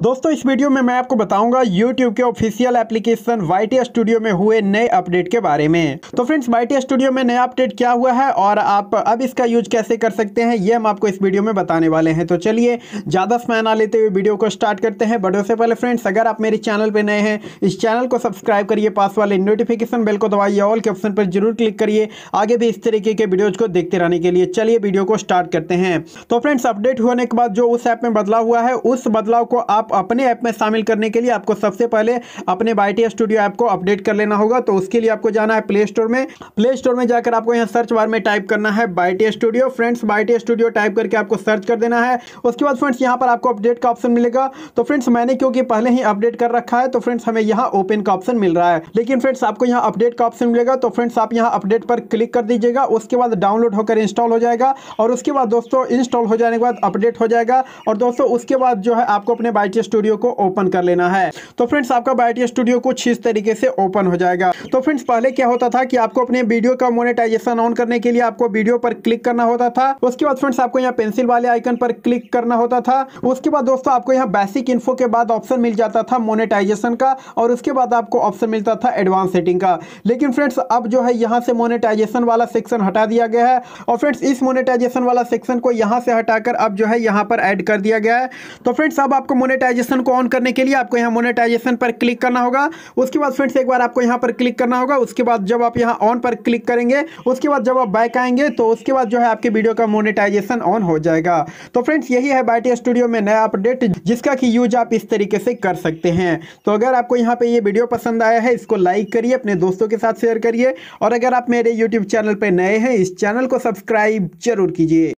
दोस्तों, इस वीडियो में मैं आपको बताऊँगा YouTube के ऑफिशियल एप्लीकेशन YT स्टूडियो में हुए नए अपडेट के बारे में। तो फ्रेंड्स YT स्टूडियो में नया अपडेट क्या हुआ है और आप अब इसका यूज़ कैसे कर सकते हैं, ये हम आपको इस वीडियो में बताने वाले हैं। तो चलिए, ज़्यादा समय ना लेते हुए वीडियो को स्टार्ट करते हैं। बट उससे पहले फ्रेंड्स अगर आप मेरे चैनल पर नए हैं, इस चैनल को सब्सक्राइब करिए, पास वाले नोटिफिकेशन बेल को दबाइए ऑल के ऑप्शन पर ज़रूर क्लिक करिए, आगे भी इस तरीके के वीडियोज़ को देखते रहने के लिए चलिए वीडियो को स्टार्ट करते हैं। तो फ्रेंड्स अपडेट होने के बाद जो उस ऐप में बदलाव हुआ है, उस बदलाव को आप अपने ऐप में शामिल करने के लिए आपको सबसे पहले अपने बाईटी स्टूडियो ऐप को अपडेट कर लेना होगा। तो उसके लिए आपको जाना है प्ले स्टोर में। प्ले स्टोर में जाकर आपको यहाँ सर्च बार में टाइप करना है बाईटी स्टूडियो फ्रेंड्स बाईटी स्टूडियो टाइप करके आपको सर्च कर देना है। उसके बाद फ्रेंड्स यहाँ पर आपको अपडेट का ऑप्शन मिलेगा। तो फ्रेंड्स मैंने क्योंकि पहले ही अपडेट कर रखा है तो फ्रेंड्स हमें यहाँ ओपन का ऑप्शन मिल रहा है। लेकिन फ्रेंड्स आपको यहाँ अपडेट का ऑप्शन मिलेगा तो फ्रेंड्स आप यहाँ अपडेट पर क्लिक कर दीजिएगा। उसके बाद डाउनलोड होकर इंस्टॉल हो जाएगा। और उसके बाद दोस्तों इंस्टॉल हो जाने के बाद अपडेट हो जाएगा। और दोस्तों, उसके बाद जो है आपको अपने बाईटी स्टूडियो को ओपन कर लेना है। तो फ्रेंड्स आपका बायोटी स्टूडियो कुछ इस तरीके से ओपन हो जाएगा। तो फ्रेंड्स पहले क्या होता था कि आपको अपने वीडियो का मोनेटाइजेशन ऑन करने के लिए आपको वीडियो पर क्लिक करना होता था। उसके बाद फ्रेंड्स आपको यहाँ पेंसिल वाले आइकन पर क्लिक करना होता था। उसके बाद दोस्तों, आपको यहाँ बेसिक इन्फो के बाद ऑप्शन मिल जाता था मोनेटाइजेशन का और उसके बाद आपको ऑप्शन मिलता था एडवांस सेटिंग का। लेकिन फ्रेंड्स अब जो है यहाँ से मोनेटाइजेशन वाला सेक्शन हटा दिया गया है और फ्रेंड्स इस मोनेटाइजेशन वाला सेक्शन को यहाँ से हटाकर अब जो है यहाँ पर ऐड कर दिया गया है। तो फ्रेंड्स अब आपको मोनेटाइजेशन को ऑन करने के लिए आपको यहाँ मोनेटाइजेशन पर क्लिक करना होगा। उसके बाद फ्रेंड्स एक बार आपको यहाँ पर क्लिक करना होगा। उसके बाद जब आप यहाँ ऑन पर क्लिक करेंगे, उसके बाद जब आप बैक आएँगे तो उसके बाद जो है आपके वीडियो का मोनेटाइजेशन ऑन हो जाएगा। तो फ्रेंड्स यही है बाइटी स्टूडियो में नया अपडेट जिसका कि यूज़ आप इस तरीके से कर सकते हैं। तो अगर आपको यहाँ पे ये वीडियो पसंद आया है, इसको लाइक करिए, अपने दोस्तों के साथ शेयर करिए। और अगर आप मेरे यूट्यूब चैनल पर नए हैं, इस चैनल को सब्सक्राइब ज़रूर कीजिए।